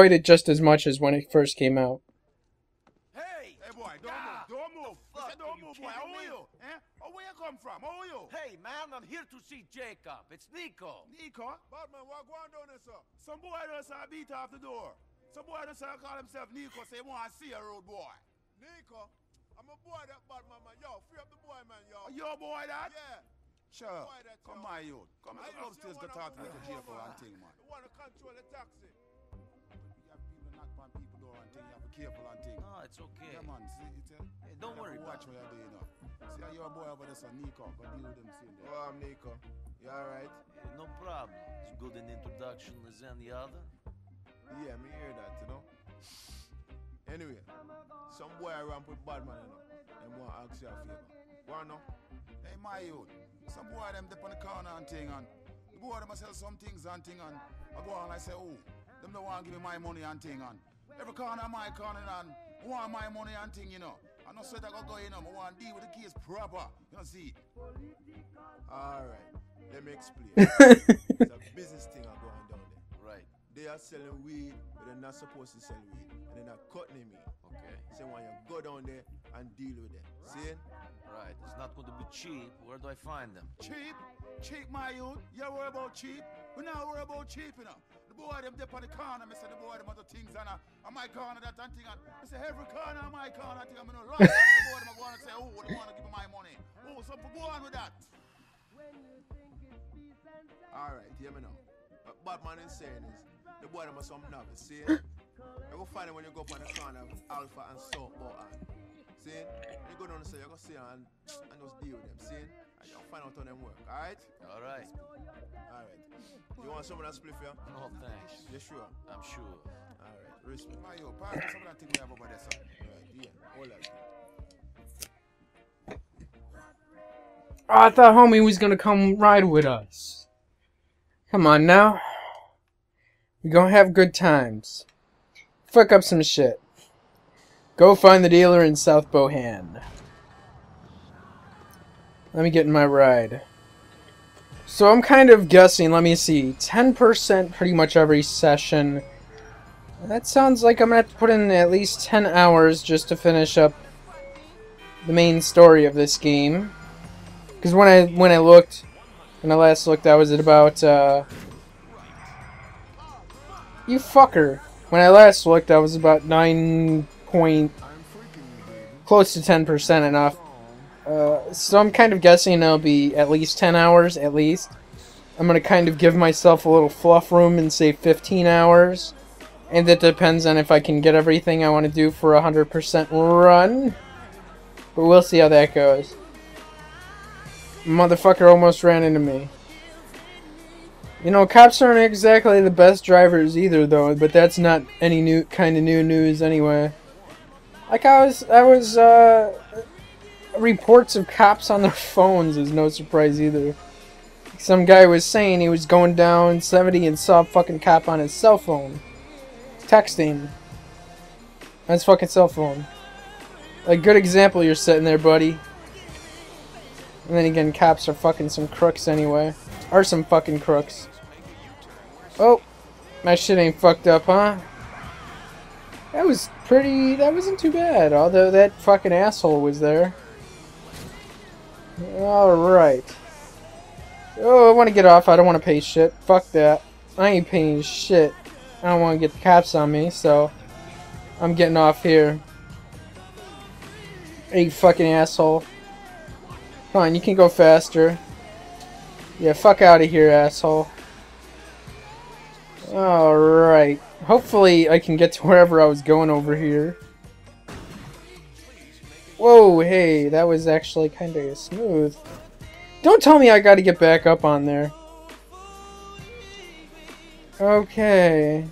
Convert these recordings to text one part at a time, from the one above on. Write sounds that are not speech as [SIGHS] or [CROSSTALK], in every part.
enjoyed it just as much as when it first came out. Hey! Hey boy, don't move, don't move. I said don't move, boy. How are you? Eh? Oh, where you come from? How are you? Hey, man, I'm here to see Jacob. It's Nico. Nico? Badman, what going down there, sir? Some boy does say beat off the door. Some boy does say call himself Nico, say he want to see a road boy. Nico? I'm a boy that Badman, man. Yo, free up the boy, man, yo. Oh, your boy that? Yeah. Sure. That, come my youth. Come, come upstairs, go talk to Little Jacob and thing, man. You want to control the taxi. You have people knock on people door and thing. You have to be careful and thing. No, it's okay. Yeah, man. See, it's a, Hey, don't worry to Watch what you're doing now. See how your boy over there, son, Nico. Go deal with him soon. there. Oh, I'm Nico. You alright? Hey, no problem. As good an introduction as any other. Yeah, me hear that, you know. Anyway, some boy around with bad man, you know. Them want to ask you a favor. Wanna know? Hey, my youth. Some boy them dip on the corner and thing and the boy them a sell some things and thing and I go on and I say, oh, them don't want to give me my money and thing and every corner my corner and want my money and thing, you know. I know sweat I go go, you know, I want to deal with the case proper. You know, see? Alright, let me explain. [LAUGHS] it's a business thing I'm going down there. Right. They are selling weed, but they're not supposed to sell weed. And they're not cutting me. Okay. So when you go down there and deal with them. See? Right. It's not going to be cheap. Where do I find them? Cheap? Cheap, my youth? You worry about cheap? We not worry about cheap, you know. Boy them dip on the corner, me say the boy them other things and on my corner that and thing and I say every corner on my corner thing I'm gonna lie. the boy them go on say, oh, they wanna give me my money. Oh, so go on with that. Alright, hear me now. What Badman is saying is the boy them are some novice, see? You go find them when you go up on the corner with Alpha and Soap and See? You go down and say you go see and, and just deal with them, see? And you find out how them work, alright? All right. Alright. You want some of that spliff here? No, oh, thanks. You sure? I'm sure. Alright. Respect. My yo, pass me some of that thing we have over there, sir. Alright, yeah. Hold that. Oh, I thought homie was gonna come ride with us. Come on now. We gonna have good times. Fuck up some shit. Go find the dealer in South Bohan. Let me get in my ride. So I'm kind of guessing, let me see, 10% pretty much every session. That sounds like I'm gonna have to put in at least 10 hours just to finish up the main story of this game. Because when I when I looked, when I last looked, I was at about uh, you fucker. When I last looked, I was about nine point, close to ten percent enough. Uh, so I'm kind of guessing it'll be at least ten hours at least. I'm gonna kind of give myself a little fluff room and say 15 hours, and it depends on if I can get everything I want to do for a hundred percent run. But we'll see how that goes. Motherfucker almost ran into me. You know, cops aren't exactly the best drivers either, though. But that's not any new kind of new news anyway. Like I was, I was. uh... Reports of cops on their [LAUGHS] phones is no surprise either. Some guy was saying he was going down 70 and saw a fucking cop on his cell phone, texting. On his fucking cell phone. A good example you're setting there, buddy. And then again, cops are fucking some crooks anyway. Are some fucking crooks. Oh, my shit ain't fucked up, huh? That was pretty, that wasn't too bad, although that fucking asshole was there. Alright. Oh, I want to get off, I don't want to pay shit. Fuck that. I ain't paying shit. I don't want to get the cops on me, so... I'm getting off here. Hey, fucking asshole. Come on, you can go faster. Yeah, fuck out of here, asshole. Alright. Hopefully I can get to wherever I was going over here. Whoa, hey, that was actually kind of smooth. Don't tell me I gotta get back up on there. Okay.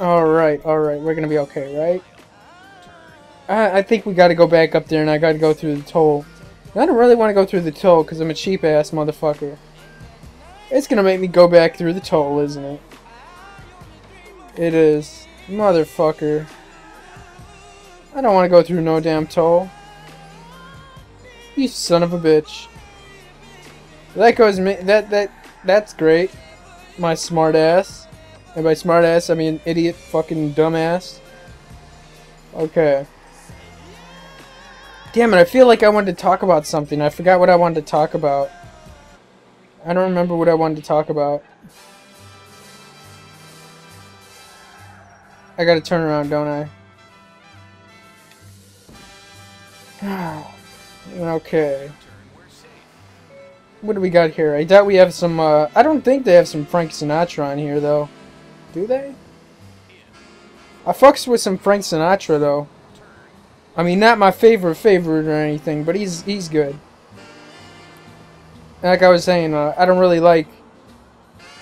Alright, alright, we're gonna be okay, right? I, I think we gotta go back up there and I gotta go through the toll. I don't really want to go through the toll because I'm a cheap ass motherfucker. It's gonna make me go back through the toll, isn't it? It is. Motherfucker. I don't want to go through no damn toll. You son of a bitch. That goes me that that that's great. my smart ass. And by smart ass, I mean idiot fucking dumbass. Okay. Damn it, I feel like I wanted to talk about something. I forgot what I wanted to talk about. I don't remember what I wanted to talk about. I gotta turn around, don't I? [SIGHS] okay. What do we got here? I doubt we have some, uh, I don't think they have some Frank Sinatra on here, though. Do they? I fucks with some Frank Sinatra, though. I mean, not my favorite favorite or anything, but he's he's good. Like I was saying, uh, I don't really like...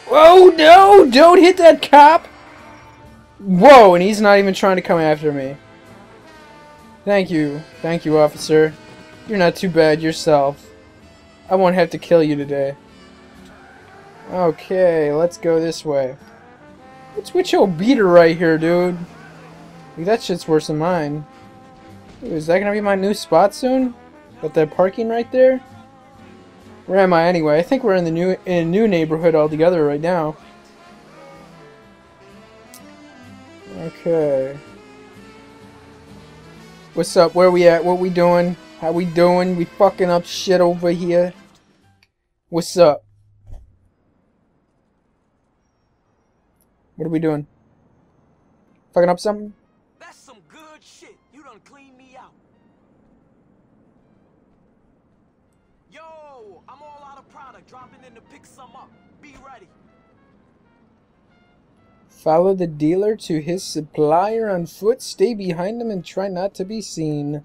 Whoa, no! Don't hit that cop! Whoa, and he's not even trying to come after me. Thank you. Thank you, officer. You're not too bad yourself. I won't have to kill you today. Okay, let's go this way. What's with your beater right here, dude? Like, that shit's worse than mine. Is that gonna be my new spot soon? Got that parking right there? Where am I anyway? I think we're in the new in a new neighborhood altogether right now. Okay. What's up? Where we at? What we doing? How we doing? We fucking up shit over here. What's up? What are we doing? Fucking up something? Dropping in to pick some up. Be ready. Follow the dealer to his supplier on foot, stay behind him, and try not to be seen.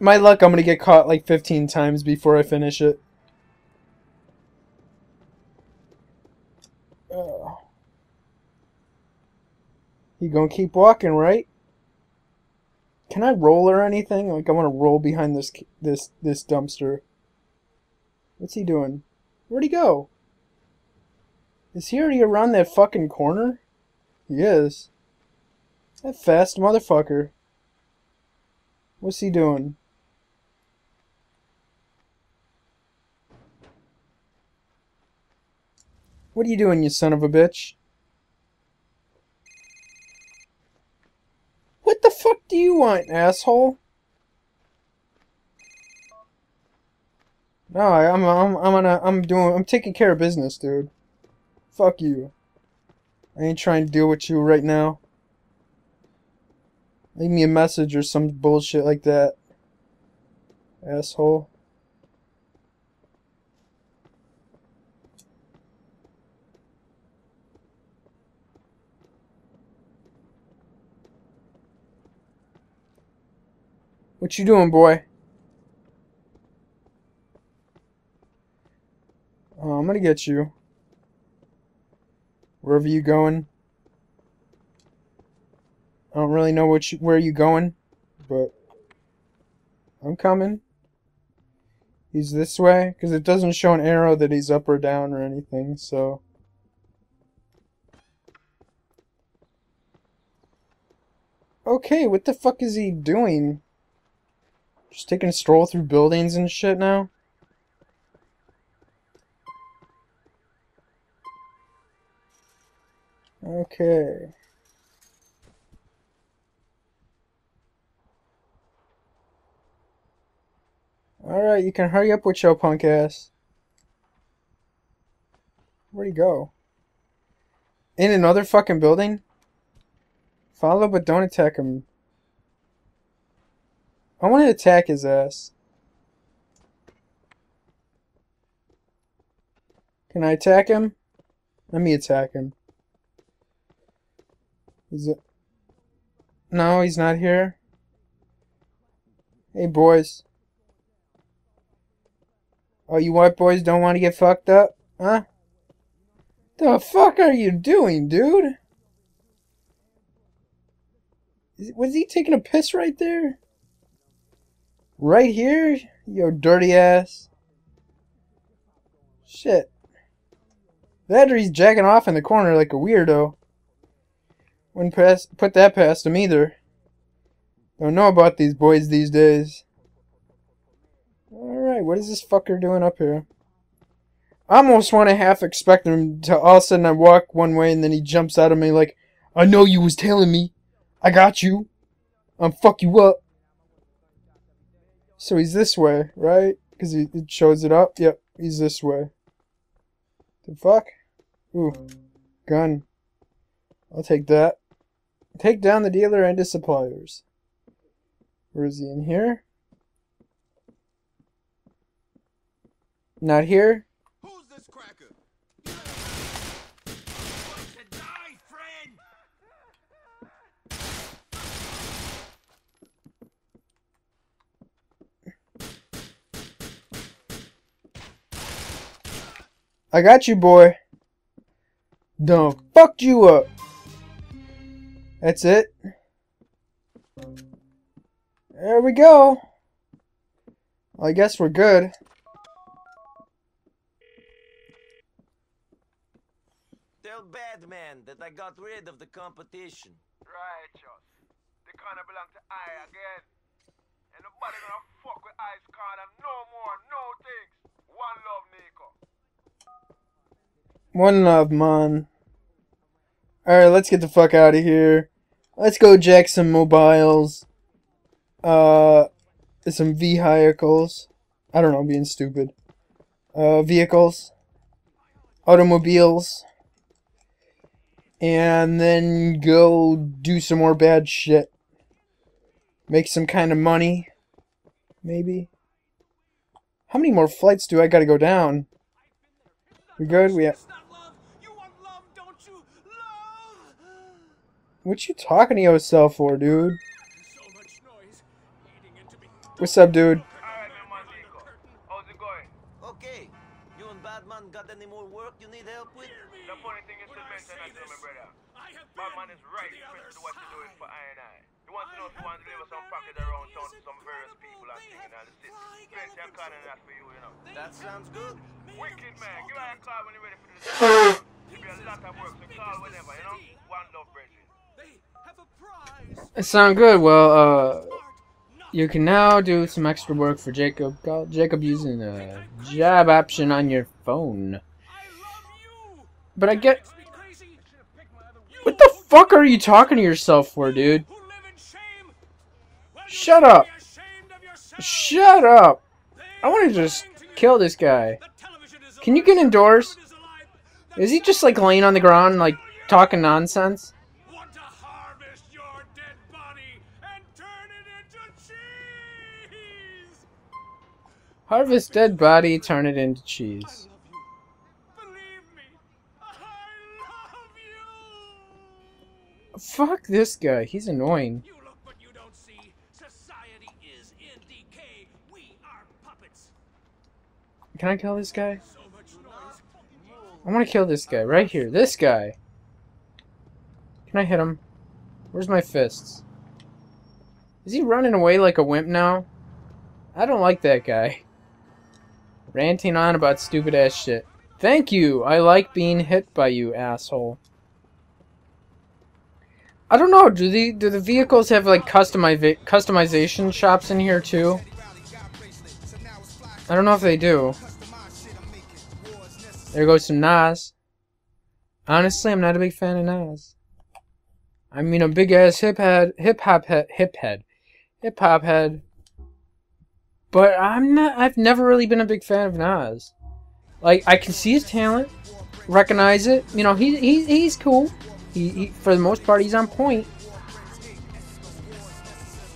My luck, I'm gonna get caught like 15 times before I finish it. Oh. You gonna keep walking, right? Can I roll or anything? Like I want to roll behind this this this dumpster. What's he doing? Where'd he go? Is he already around that fucking corner? He is. That fast motherfucker. What's he doing? What are you doing, you son of a bitch? What the fuck do you want, asshole? No, I'm I'm I'm gonna I'm doing I'm taking care of business, dude. Fuck you. I ain't trying to deal with you right now. Leave me a message or some bullshit like that. Asshole. What you doing, boy? Oh, I'm gonna get you. Wherever you going. I don't really know what you, where you going, but I'm coming. He's this way, because it doesn't show an arrow that he's up or down or anything, so... Okay, what the fuck is he doing? Just taking a stroll through buildings and shit now? Okay. Alright, you can hurry up with your punk ass. Where'd he go? In another fucking building? Follow but don't attack him. I want to attack his ass. Can I attack him? Let me attack him. Is it? No, he's not here. Hey, boys. Oh, you white boys don't want to get fucked up? Huh? The fuck are you doing, dude? Was he taking a piss right there? Right here? Yo, dirty ass. Shit. That jacking off in the corner like a weirdo. Wouldn't pass, put that past him either. Don't know about these boys these days. Alright, what is this fucker doing up here? I almost want to half expect him to all of a sudden I walk one way and then he jumps out of me like, I know you was telling me. I got you. I'm fuck you up. So he's this way, right? Because it shows it up. Yep, he's this way. The fuck? Ooh, gun. I'll take that. Take down the dealer and his suppliers. Where is he in here? Not here. I got you, boy. Done fucked you up. That's it. There we go. Well, I guess we're good. Tell Badman that I got rid of the competition. Righteous. They kinda belong to I again. And nobody gonna fuck with Ice Corner no more, no things. One love, Nico. One love, man. Alright, let's get the fuck out of here. Let's go jack some mobiles. Uh, some vehicles. I don't know, I'm being stupid. Uh, vehicles. Automobiles. And then go do some more bad shit. Make some kind of money. Maybe. How many more flights do I gotta go down? We good? We It's not love. You want love, don't you? Love! What you talking to yourself for, dude? So much noise. Eating into me. What's up, dude? Alright, my man, Nico. How's it going? Okay, you and Badman got any more work you need help with? The funny thing is to mention that to my brother. Badman is right to the to what you're doing for I and I. He wants to know if you want to deliver some package around town to some various people and things in the city. Plenty of calling that for you, you know. That sounds good. Wicked man, give her a call when you're ready for this. It'll be a lot of work, so call whenever, you know? One love, Bridget. They have a prize. It sound good. Well, uh, you can now do some extra work for Jacob. Jacob using a job option on your phone. But I get. What the fuck are you talking to yourself for, dude? Shut up. Shut up. I want to just kill this guy. Can you get indoors? Is he just like laying on the ground, like talking nonsense? Harvest dead body, turn it into cheese. Fuck this guy. He's annoying. Can I kill this guy? I want to kill this guy right here. This guy. Can I hit him? Where's my fists? Is he running away like a wimp now? I don't like that guy. Ranting on about stupid ass shit. Thank you. I like being hit by you, asshole. I don't know. Do the do the vehicles have like customi customization shops in here too? I don't know if they do. There goes some Nas. Honestly, I'm not a big fan of Nas. I mean, a big ass hip head, hip hop head, hip head, hip hop head. But I'm not. I've never really been a big fan of Nas. Like, I can see his talent, recognize it. You know, he, he he's cool. He, he for the most part, he's on point.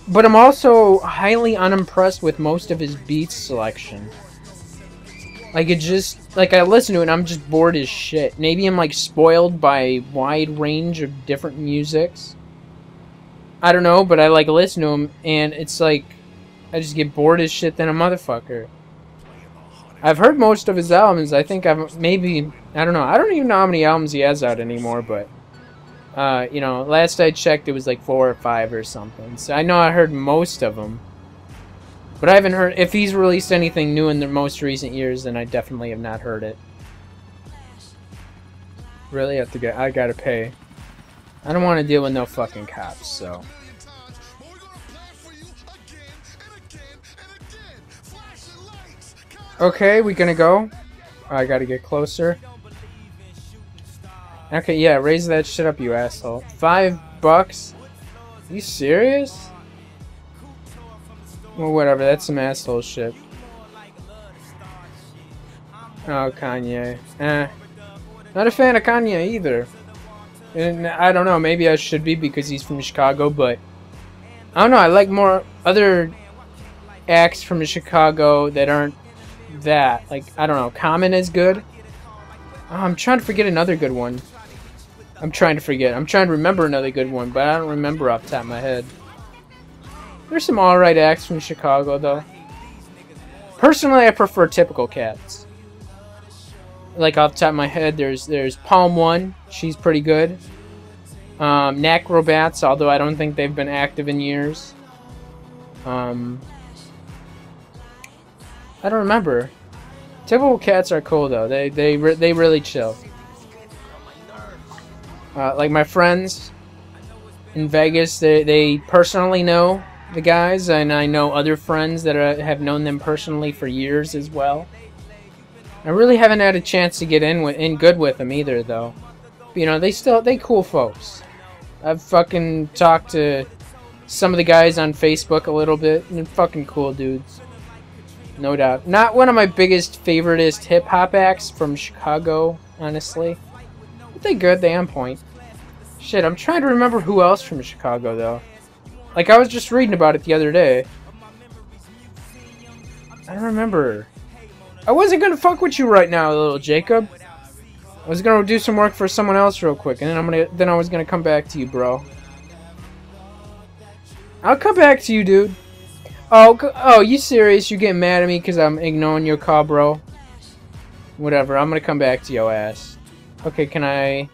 But I'm also highly unimpressed with most of his beats selection. Like it just like I listen to it and I'm just bored as shit. Maybe I'm like spoiled by a wide range of different musics. I don't know, but I like listen to him and it's like I just get bored as shit than a motherfucker. I've heard most of his albums. I think I've maybe I don't know. I don't even know how many albums he has out anymore, but uh, you know, last I checked it was like 4 or 5 or something. So I know I heard most of them. But I haven't heard if he's released anything new in the most recent years, then I definitely have not heard it. Really have to get I gotta pay. I don't want to deal with no fucking cops, so. Okay, we gonna go? I gotta get closer. Okay, yeah, raise that shit up, you asshole. Five bucks? you serious? Well, whatever, that's some asshole shit. Oh, Kanye. Eh. Not a fan of Kanye either. And I don't know, maybe I should be because he's from Chicago, but I don't know, I like more other acts from Chicago that aren't that. Like, I don't know, Common is good. Oh, I'm trying to forget another good one. I'm trying to forget. I'm trying to remember another good one, but I don't remember off the top of my head. There's some alright acts from Chicago, though. Personally, I prefer typical cats. Like off the top of my head, there's there's Psalm One. She's pretty good. Um, Necrobats, although I don't think they've been active in years. Um, I don't remember. Typical cats are cool though. They they re they really chill. Uh, like my friends in Vegas, they they personally know the guys, and I know other friends that are, have known them personally for years as well. I really haven't had a chance to get in with in good with them either, though. You know, they still they cool folks. I've fucking talked to some of the guys on Facebook a little bit, and fucking cool dudes. No doubt. Not one of my biggest favoritist hip hop acts from Chicago, honestly. But they good, they on point. Shit, I'm trying to remember who else from Chicago though. Like I was just reading about it the other day. I don't remember. I wasn't gonna fuck with you right now, little Jacob. I was gonna do some work for someone else real quick, and then I'm gonna then I was gonna come back to you, bro. I'll come back to you, dude. Oh, oh, you serious? You getting mad at me because I'm ignoring your call, bro? Whatever, I'm gonna come back to your ass. Okay, can I...